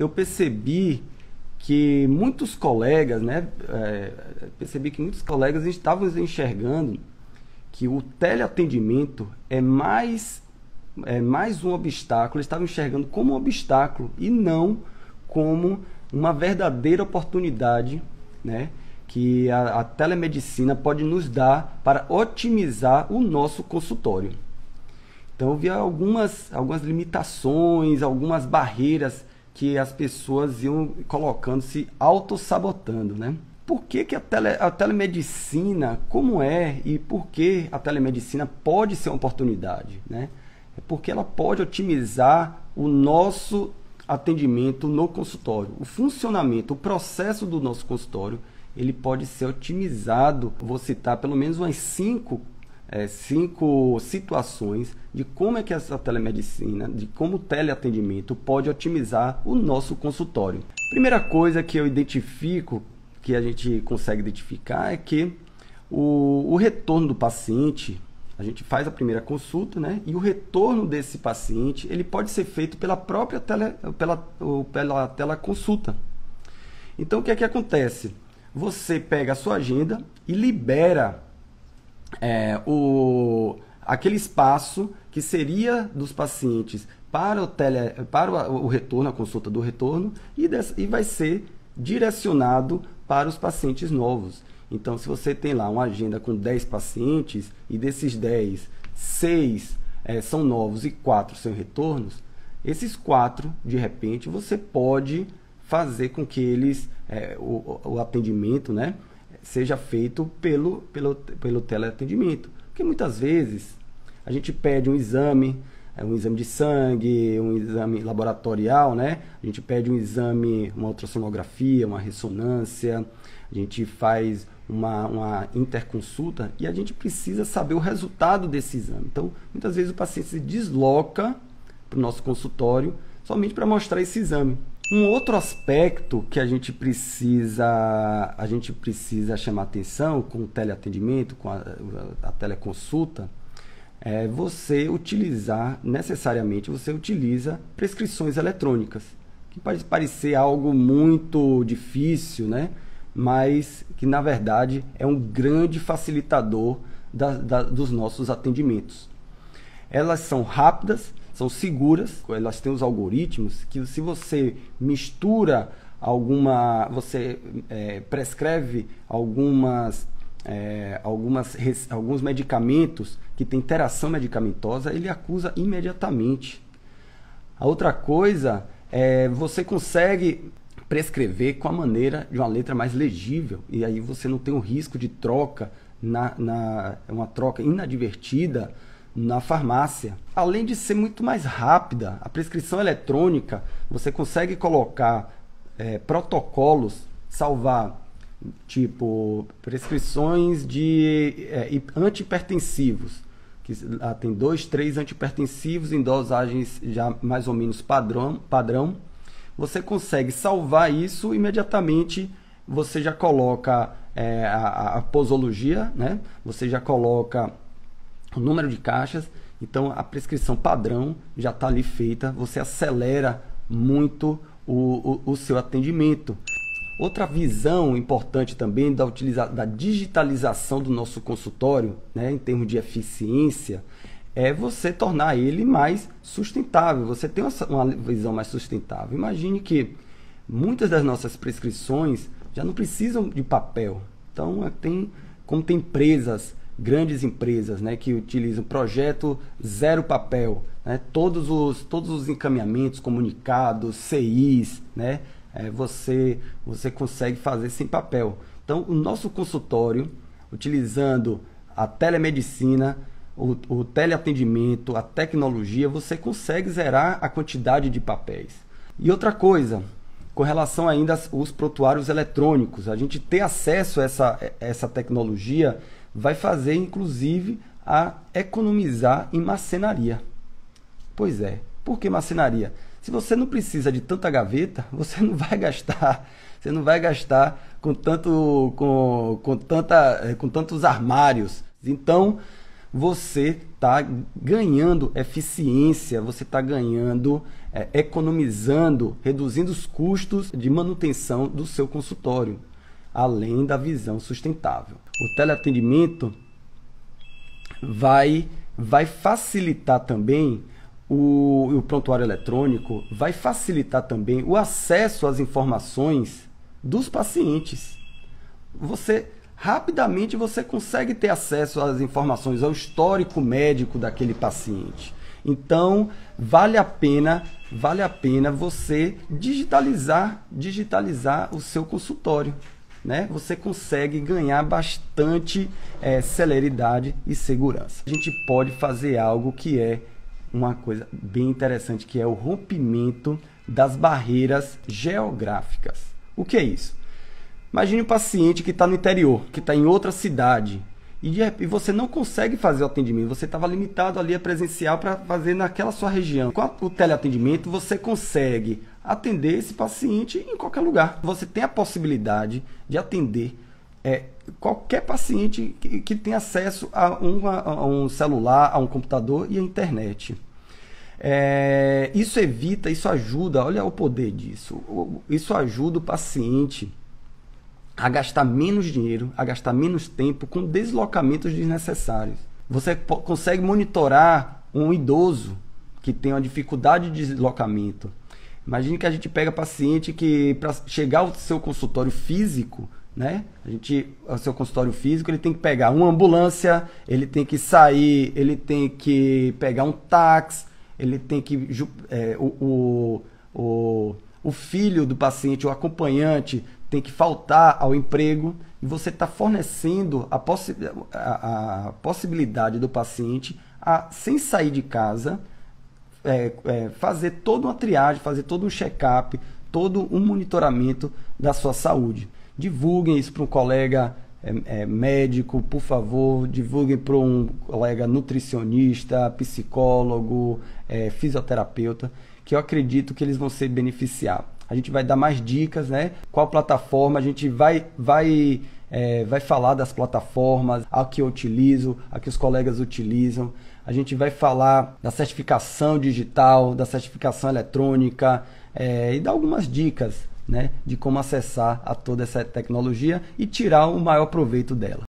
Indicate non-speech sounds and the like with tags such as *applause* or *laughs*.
Eu percebi que muitos colegas, né, é, percebi que muitos colegas estavam enxergando que o teleatendimento é mais, é mais um obstáculo, estavam enxergando como um obstáculo e não como uma verdadeira oportunidade né, que a, a telemedicina pode nos dar para otimizar o nosso consultório. Então eu vi algumas, algumas limitações, algumas barreiras que as pessoas iam colocando, se auto-sabotando, né? Por que, que a, tele, a telemedicina, como é e por que a telemedicina pode ser uma oportunidade, né? É porque ela pode otimizar o nosso atendimento no consultório. O funcionamento, o processo do nosso consultório, ele pode ser otimizado. Vou citar pelo menos umas cinco é, cinco situações de como é que essa telemedicina, de como o teleatendimento pode otimizar o nosso consultório. Primeira coisa que eu identifico, que a gente consegue identificar, é que o, o retorno do paciente, a gente faz a primeira consulta, né? E o retorno desse paciente, ele pode ser feito pela própria tele, pela, pela teleconsulta. Então, o que é que acontece? Você pega a sua agenda e libera é, o, aquele espaço que seria dos pacientes para o, tele, para o, retorno, a consulta do retorno, e, dessa, e vai ser direcionado para os pacientes novos. Então, se você tem lá uma agenda com 10 pacientes e desses 10, 6 é, são novos e 4 são retornos, esses 4, de repente, você pode fazer com que eles, é, o, o atendimento, né, seja feito pelo, pelo, pelo teleatendimento. Porque muitas vezes a gente pede um exame, é, um exame de sangue, um exame laboratorial, né? A gente pede um exame, uma ultrassonografia, uma ressonância, a gente faz uma, uma interconsulta e a gente precisa saber o resultado desse exame. Então, muitas vezes o paciente se desloca para o nosso consultório somente para mostrar esse exame. Um outro aspecto que a gente precisa a gente precisa chamar atenção com o teleatendimento, com a, a teleconsulta, é você utilizar necessariamente você utiliza prescrições eletrônicas, que pode parecer algo muito difícil, né? Mas que na verdade é um grande facilitador da, da, dos nossos atendimentos. Elas são rápidas, são seguras, elas têm os algoritmos que se você mistura alguma, você é, prescreve algumas, é, algumas, alguns medicamentos que têm interação medicamentosa, ele acusa imediatamente. A outra coisa é você consegue prescrever com a maneira de uma letra mais legível e aí você não tem o risco de troca na, na uma troca inadvertida na farmácia. Além de ser muito mais rápida, a prescrição eletrônica, você consegue colocar é, protocolos, salvar tipo prescrições de é, antihipertensivos, que lá tem dois, três antihipertensivos em dosagens já mais ou menos padrão, padrão. Você consegue salvar isso imediatamente. Você já coloca é, a, a posologia, né? Você já coloca o número de caixas. Então a prescrição padrão já está ali feita, você acelera muito o, o, o, seu atendimento. Outra visão importante também da, utiliza da digitalização do nosso consultório, né, em termos de eficiência, é você tornar ele mais sustentável. Você tem uma, uma visão mais sustentável. Imagine que muitas das nossas prescrições já não precisam de papel. Então, tem, como tem empresas grandes empresas né, que utilizam projeto zero papel, né, todos, os, todos os encaminhamentos, comunicados, CIs, né, é, você, você consegue fazer sem papel. Então, o nosso consultório, utilizando a telemedicina, o, o teleatendimento, a tecnologia, você consegue zerar a quantidade de papéis. E outra coisa, com relação ainda aos prontuários eletrônicos, a gente ter acesso a essa, essa tecnologia vai fazer, inclusive, a economizar em marcenaria. Pois é, por que marcenaria? Se você não precisa de tanta gaveta, *laughs* você não vai gastar, você não vai gastar com tanto com, com tanta eh, com tantos armários. Então, você está ganhando eficiência, você está ganhando, é, economizando, reduzindo os custos de manutenção do seu consultório, além da visão sustentável. O teleatendimento vai, vai facilitar também o, o prontuário eletrônico, vai facilitar também o acesso às informações dos pacientes. Você rapidamente você consegue ter acesso às informações, ao histórico médico daquele paciente. Então, vale a pena, vale a pena você digitalizar, digitalizar o seu consultório. Né? Você consegue ganhar bastante é, celeridade e segurança. A gente pode fazer algo que é uma coisa bem interessante, que é o rompimento das barreiras geográficas. O que é isso? Imagine um paciente que está no interior, que está em outra cidade, e, e, você não consegue fazer o atendimento, você estava limitado ali a presencial para fazer naquela sua região. Com o teleatendimento, você consegue atender esse paciente em qualquer lugar. Você tem a possibilidade de atender é, qualquer paciente que, que tem acesso a um, a um, celular, a um computador e a internet. É, isso evita, isso ajuda, olha o poder disso. Isso ajuda o paciente a gastar menos dinheiro, a gastar menos tempo com deslocamentos desnecessários. Você consegue monitorar um idoso que tem uma dificuldade de deslocamento. Imagine que a gente pega paciente que para chegar ao seu consultório físico, né? A gente, ao seu consultório físico, ele tem que pegar uma ambulância, ele tem que sair, ele tem que pegar um táxi, ele tem que é, o, o, o, o filho do paciente, o acompanhante, tem que faltar ao emprego e você está fornecendo a, possi a, a, possibilidade do paciente, a, sem sair de casa, é, é, fazer toda uma triagem, fazer todo um check-up, todo um monitoramento da sua saúde. Divulguem isso para um colega é, é, médico, por favor, divulguem para um colega nutricionista, psicólogo, é, fisioterapeuta, que eu acredito que eles vão ser beneficiados a gente vai dar mais dicas, né? Qual plataforma a gente vai vai é, vai falar das plataformas, a que eu utilizo, a que os colegas utilizam. A gente vai falar da certificação digital, da certificação eletrônica é, e dar algumas dicas né, de como acessar a toda essa tecnologia e tirar o maior proveito dela.